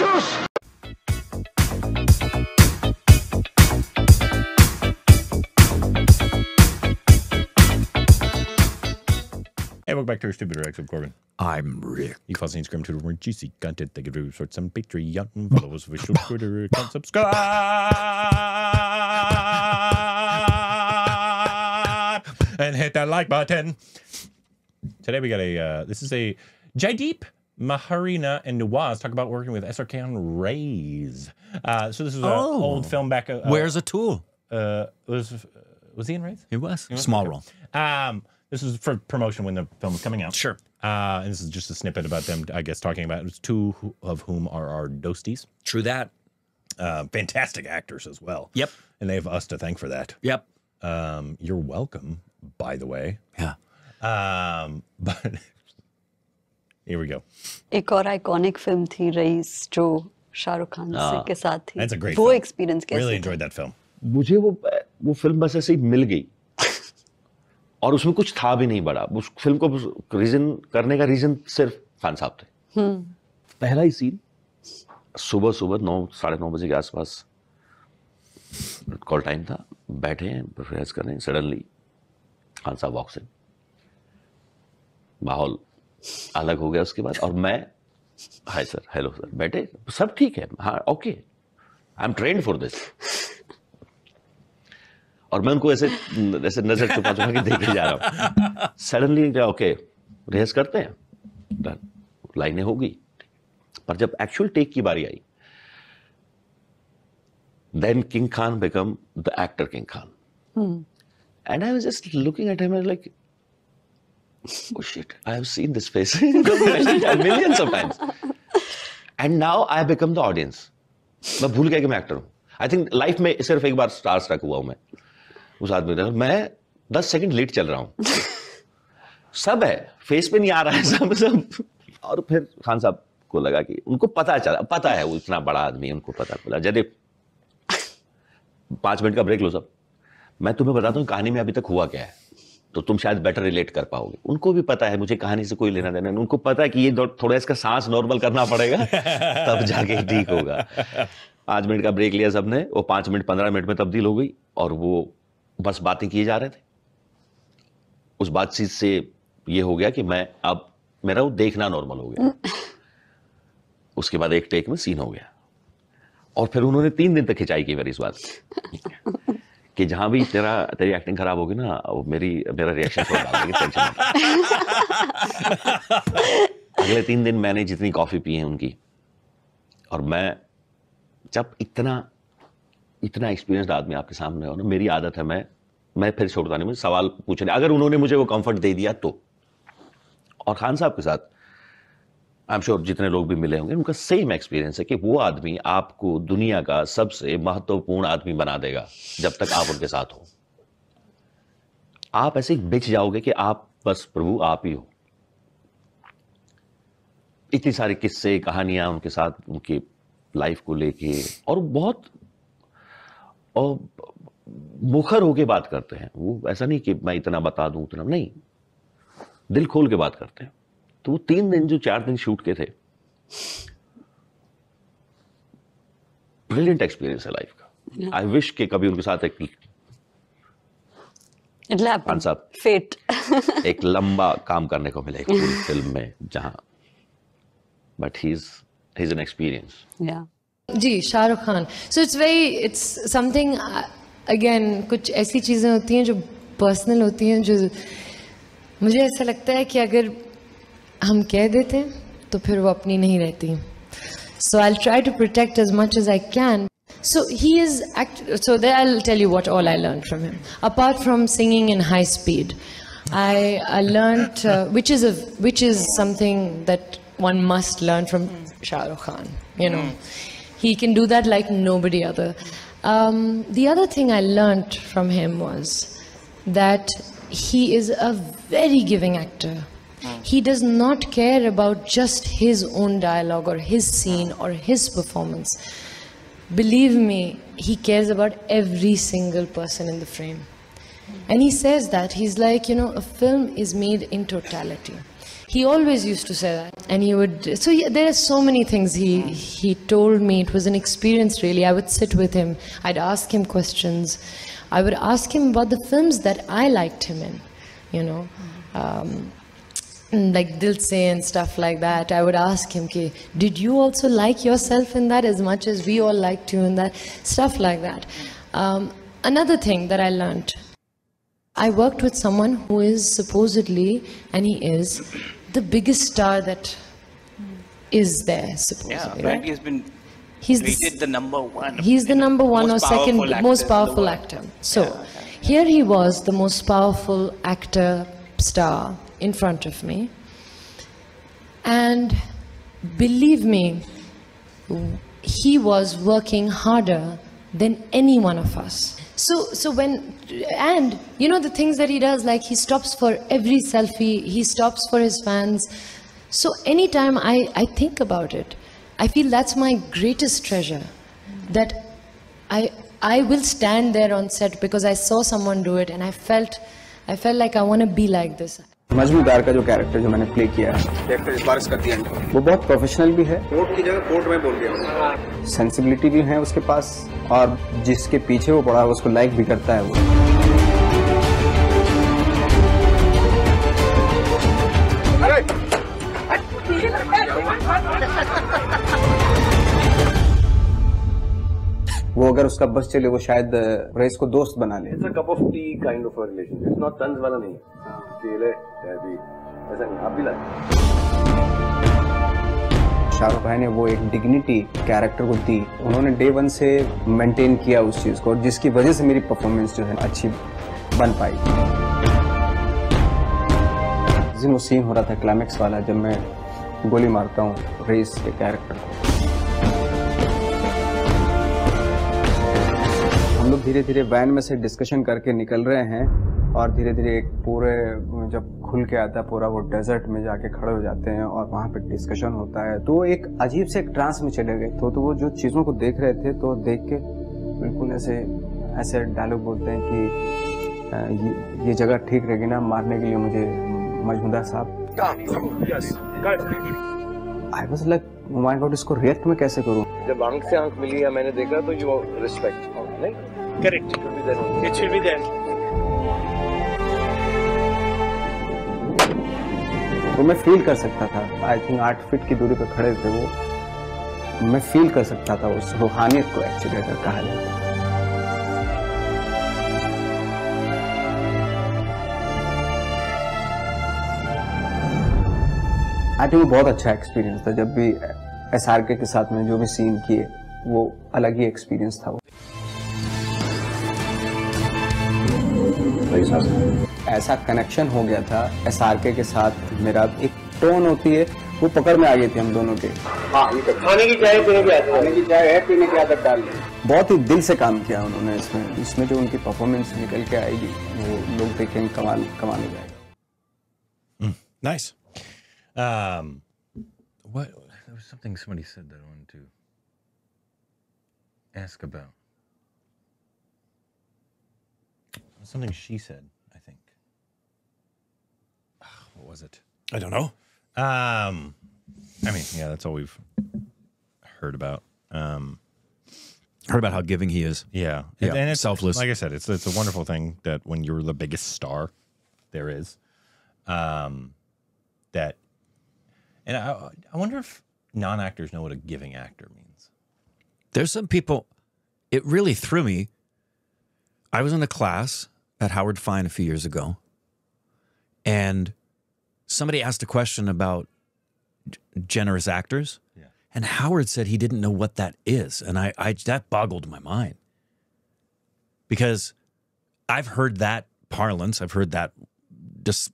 Chus! Hey, welcome back to our Stupid Rex of Korbin. I'm Rick. You can follow us on Instagram, Twitter, more juicy content. They give you sorts on Patreon. Follow us on official Twitter account. Subscribe and hit that like button. Today we got a. Uh, this is a Jaideep Maharina and Nawaz talk about working with SRK on Raees. Uh, so this is an Oh. old film back. Uh, Where's Atul? uh, was was he in Raees? He was small role. Um, this is for promotion when the film was coming out. Sure. Uh, and this is just a snippet about them, I guess, talking about it. two of whom are our dostis. True that. Uh, fantastic actors as well. Yep. And they have us to thank for that. Yep. Um, you're welcome, by the way. Yeah. Um, but here we go. एक और iconic film थी rice जो शाहरुख खान से के साथ थी। That's a great वो film. Experience कैसे Really enjoyed that film. मुझे वो वो फ़िल्म बस ऐसे ही मिल गई। और उसमें कुछ था भी नहीं बड़ा। उस फ़िल्म को रीजन करने का रीजन सिर्फ़ खान साहब थे। पहला ही सीन सुबह सुबह नौ साढ़े नौ बजे के आसपास कॉल टाइम था बैठे हैं रिहर्स कर रहे हैं सडनली खान साहब वॉक्स इन माहौल अलग हो गया उसके बाद। और मैं हाय सर हेलो सर बैठे सब ठीक है। हाँ okay I am trained for this और मैं उनको ऐसे ऐसे नज़र चुपा चुपा के देखे जा रहा हूँ। सडनली ओके रिहर्स करते हैं। Done. लाइनें होगी। पर जब एक्चुअल टेक की बारी I then King Khan become the actor King Khan and I was just looking at him like oh shit. I have seen this face millions of times. And now i become the audience. मैं भूल गया कि मैं actor हूँ। I think life में सिर्फ़ एक बार star struck हुआ हूँ मैं। उस आदमी ने मैं दस सेकंड लेट चल रहा हूँ। सब है। फेस पे नहीं आ रहा है सब सब। और फिर खान साहब को लगा कि उनको पता चला। पता है वो इतना बड़ा आदमी उनको पता बोला जदे पाँच मिनट का ब्रेक लो सब। मैं तुम्हें बताता हूँ कहानी में अभी तक हुआ क्या है। तो तुम शायद बेटर रिलेट कर पाओगे। उनको भी पता है मुझे कहानी से कोई लेना देना नहीं। उनको पता है कि ये थोड़ा इसका सांस नॉर्मल करना पड़ेगा तब जाके ठीक होगा। पाँच मिनट का ब्रेक लिया सबने वो पाँच मिनट पंद्रह मिनट में तब्दील हो गई और वो बस बातें किए जा रहे थे। उस बातचीत से ये हो गया कि मैं अब मेरा वो देखना नॉर्मल हो गया। उसके बाद एक टेक में सीन हो गया। और फिर उन्होंने तीन दिन तक खिंचाई की मेरी इस बात की। जहाँ भी तेरा तेरी एक्टिंग खराब होगी ना वो मेरी मेरा रिएक्शन छोड़ डालेगी टेंशन अगले तीन दिन मैंने जितनी कॉफ़ी पी है उनकी और मैं जब इतना इतना एक्सपीरियंस्ड आदमी आपके सामने हो ना मेरी आदत है मैं मैं फिर छोड़ता नहीं मुझे सवाल पूछने अगर उन्होंने मुझे वो कंफर्ट दे दिया तो और खान साहब के साथ आई एम श्योर जितने लोग भी मिले होंगे, उनका सेम एक्सपीरियंस है कि वो आदमी आपको दुनिया का सबसे महत्वपूर्ण आदमी बना देगा जब तक आप उनके साथ हो। आप ऐसे बिछ जाओगे कि आप बस प्रभु आप ही हो। इतनी सारी किस्से, कहानियाँ उनके साथ, उनके लाइफ को लेके और बहुत, और मुखर होके बात करते हैं। वो ऐसा नहीं कि मैं इतना बता दूँ, उतना नहीं। दिल खोल के बात करते हैं। तो वो तीन दिन जो चार दिन शूट के थे ब्रिलियंट एक्सपीरियंस है लाइफ का। आई विश कि कभी उनके साथ एक Fate. एक लंबा काम करने को मिले पूरी फ़िल्म में जहाँ। But he is he is an experience ji Shahrukh Khan. So it's very it's something again कुछ ऐसी चीज़ें होती हैं जो पर्सनल होती हैं जो मुझे ऐसा लगता है कि अगर हम कह देते हैं तो फिर वो अपनी नहीं रहती सो I try to protect as much as I can So he is act. So there, I'll tell you what all I learned from him. Apart from singing in high speed, I I learned uh, which is a which is something that one must learn from Shah Rukh Khan. You know, he can do that like nobody other. Um, the other thing I learned from him was that he is a very giving actor. He does not care about just his own dialogue or his scene or his performance. Believe me, he cares about every single person in the frame. And he says that. He's like, you know, a film is made in totality. He always used to say that, and he would. So yeah, there are so many things he he told me. It was an experience, really. I would sit with him. I'd ask him questions. I would ask him about the films that I liked him in. You know, um, like Dil Se and stuff like that. I would ask him, "Ki, did you also like yourself in that as much as we all liked you in that?" Stuff like that. Um, another thing that I learned I worked with someone who is supposedly, and he is, the biggest star that is there, supposedly. apparently right? he's been He's the, the number one. he's the number one or second actor most powerful actor. So here he was, the most powerful actor star in front of me. And believe me, he was working harder than any one of us. So, so when, and you know the things that he does, like he stops for every selfie, he stops for his fans. So anytime I, I think about it, I feel that's my greatest treasure. That I, I will stand there on set because I saw someone do it and I felt, I felt like I want to be like this. Majumdar का जो character जो मैंने play किया है। Character इस बार इसका and वो बहुत प्रोफेशनल भी है। कोर्ट की जगह कोर्ट में बोल दिया सेंसिबिलिटी भी है उसके पास और जिसके पीछे वो पड़ा है उसको लाइक भी करता है वो। वो अगर उसका बस चले वो शायद रेस को दोस्त बना ले। A cup of tea kind of relation not तंज वाला नहीं कि ले भी ऐसा नहीं भी लाए शाहरुख भाई ने वो एक डिग्निटी कैरेक्टर को दी। उन्होंने डे वन से मेंटेन किया उस चीज़ को जिसकी वजह से मेरी परफॉर्मेंस जो है अच्छी बन पाई। जिस दिन वो सीन हो रहा था क्लाइमेक्स वाला, जब मैं गोली मारता हूँ रेस के कैरेक्टर को। हम लोग धीरे धीरे वैन में से डिस्कशन करके निकल रहे हैं। और धीरे धीरे एक पूरे जब खुल के आता है पूरा वो डेजर्ट में जाके खड़े हो जाते हैं और वहाँ पे डिस्कशन होता है तो एक अजीब से एक ट्रांस में चले गए। तो तो वो जो चीज़ों को देख रहे थे तो देख के बिल्कुल ऐसे ऐसे डायलॉग बोलते हैं कि ये, ये जगह ठीक रहेगी ना मारने के लिए मुझे मजमूदार साहब? I was like my god इसको रिएक्ट में कैसे करूँ? जब आँख से आँख मिली या मैंने देखा तो यू रिस्पेक्ट नहीं? Correct it should be there तो मैं फील कर सकता था। आई थिंक आठ फीट की दूरी पर खड़े थे वो। मैं फील कर सकता था उस रूहानियत को एक्चुअली अगर कहा जाए। आई थिंक वो बहुत अच्छा एक्सपीरियंस था। जब भी एस के साथ में जो भी सीन किए, वो अलग ही एक्सपीरियंस था वो। ऐसा कनेक्शन हो गया था एस आर के साथ मेरा एक टोन होती है वो पकड़ में आ गई थी हम दोनों के खाने की चाय पीने की आदत खाने की चाय है पीने की आदत डाल ली बहुत ही दिल से काम किया उन्होंने इसमें इसमें जो उनकी परफॉर्मेंस निकल के आएगी वो लोग देखेंगे कमाल कमाल हो जाएगा Nice. Um, what? There was something somebody said that I wanted to ask about. Something she said, I think. What was it? I don't know. Um, I mean, yeah, that's all we've heard about. Um, Heard about how giving he is. yeah, Yeah, and it's selfless. Like I said, it's it's a wonderful thing that when you're the biggest star there is, um, that, and I I wonder if non actors know what a giving actor means. There's some people, it really threw me. I was in a class at Howard Fine a few years ago, and somebody asked a question about generous actors. Yeah. And Howard said he didn't know what that is. And I, I that boggled my mind. Because I've heard that parlance, I've heard that dis,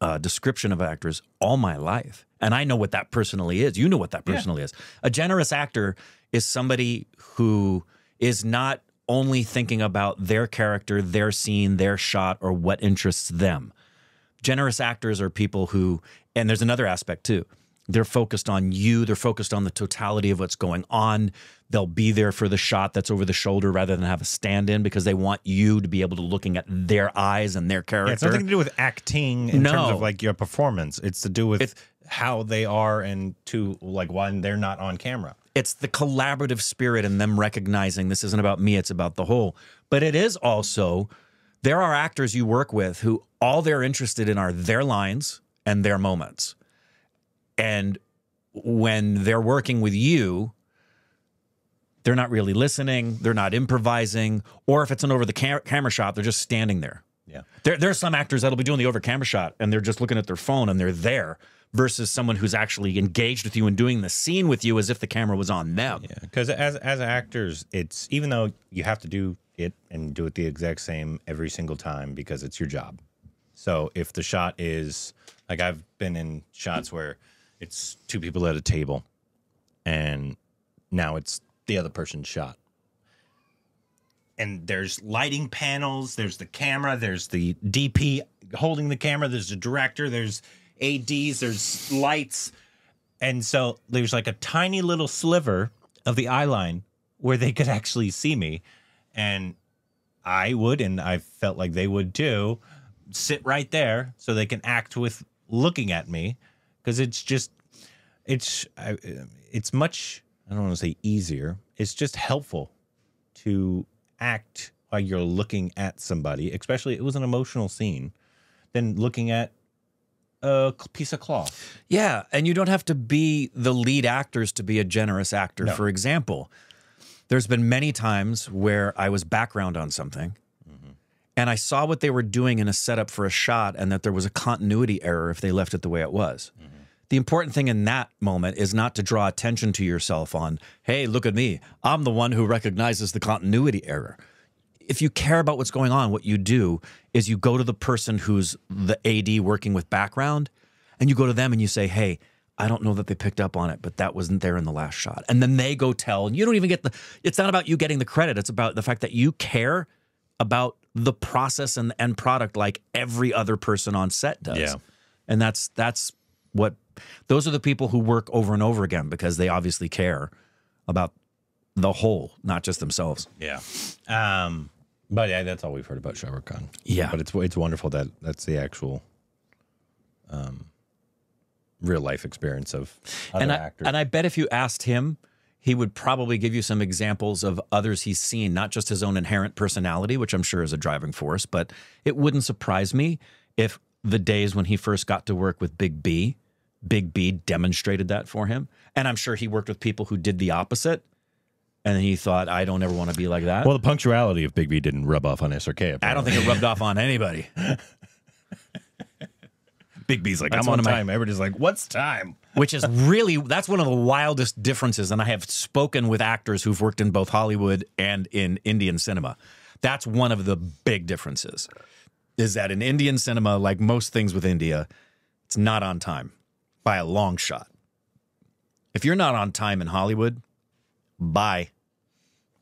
uh, description of actors all my life. And I know what that personally is. You know what that personally is. A generous actor is somebody who is not only thinking about their character, their scene, their shot, or what interests them. Generous actors are people who, and there's another aspect too. They're focused on you. They're focused on the totality of what's going on. They'll be there for the shot that's over the shoulder rather than have a stand in because they want you to be able to looking at their eyes and their character. Yeah, it's nothing to do with acting in terms of like your performance. It's to do with how they are and to like when they're not on camera. it's the collaborative spirit and them recognizing this isn't about me, it's about the whole. But it is also, there are actors you work with who all they're interested in are their lines and their moments. And when they're working with you, they're not really listening, they're not improvising, or if it's an over the cam- camera shot, they're just standing there. Yeah. There, there are some actors that'll be doing the over camera shot and they're just looking at their phone and they're there versus someone who's actually engaged with you and doing the scene with you as if the camera was on them. Yeah, because as as actors, it's even though you have to do it and do it the exact same every single time because it's your job. So if the shot is like I've been in shots where it's two people at a table, and now it's the other person's shot. And there's lighting panels, there's the camera, there's the DP holding the camera, there's the director, there's ADs, there's lights. And so there's like a tiny little sliver of the eye line where they could actually see me. And I would, and I felt like they would too, sit right there so they can act with looking at me because it's just, it's, it's much, I don't want to say easier. It's just helpful to act while you're looking at somebody, especially it was an emotional scene, than looking at a piece of cloth. Yeah, and you don't have to be the lead actors to be a generous actor. No. For example, there's been many times where I was background on something mm-hmm. and I saw what they were doing in a setup for a shot and that there was a continuity error if they left it the way it was. Mm-hmm. The important thing in that moment is not to draw attention to yourself on, hey, look at me. I'm the one who recognizes the continuity error. If you care about what's going on, what you do is you go to the person who's the AD working with background and you go to them and you say, hey, I don't know that they picked up on it, but that wasn't there in the last shot. And then they go tell, and you don't even get the, it's not about you getting the credit. It's about the fact that you care about the process and the end product like every other person on set does. Yeah. And that's, that's what, those are the people who work over and over again because they obviously care about the whole, not just themselves. Yeah. Um, but yeah, that's all we've heard about Khan. Yeah. But it's it's wonderful that that's the actual um real life experience of other and I, actors. and I bet if you asked him, he would probably give you some examples of others he's seen, not just his own inherent personality, which I'm sure is a driving force, but it wouldn't surprise me if the days when he first got to work with Big B, Big B demonstrated that for him. And I'm sure he worked with people who did the opposite. And he thought, I don't ever want to be like that. well, the punctuality of Big B didn't rub off on SRK. I don't think it rubbed off on anybody. Big B's like, that's I'm on of my time. Everybody's like, "What's time?" which is really that's one of the wildest differences and i have spoken with actors who've worked in both hollywood and in indian cinema that's one of the big differences is that in indian cinema like most things with india it's not on time by a long shot if you're not on time in hollywood bye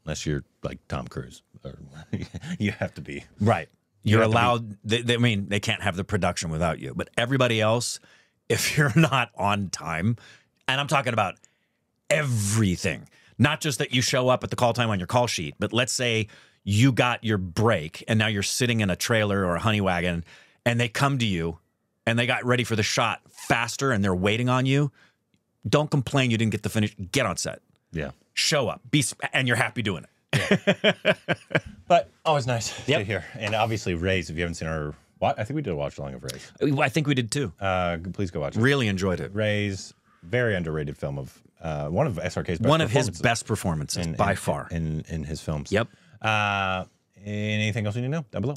Unless you're like Tom Cruise, or you have to be. Right. You're be- allowed. They, they, I mean, they can't have the production without you. But everybody else, if you're not on time, and I'm talking about everything, not just that you show up at the call time on your call sheet, but let's say you got your break and now you're sitting in a trailer or a honey wagon, and they come to you and they got ready for the shot faster and they're waiting on you. Don't complain you didn't get the finish. Get on set. Yeah. Show up. Be and you're happy doing it. But always nice Yep. to hear. And obviously, Raees. If you haven't seen our, what I think we did a watch along of Raees. I think we did too. Uh, please go watch it. Really enjoyed it. Raees, very underrated film of uh, one of SRK's best one of his performances best performances in- by in- far. in in his films. Yep. Uh, anything else you need to know down below?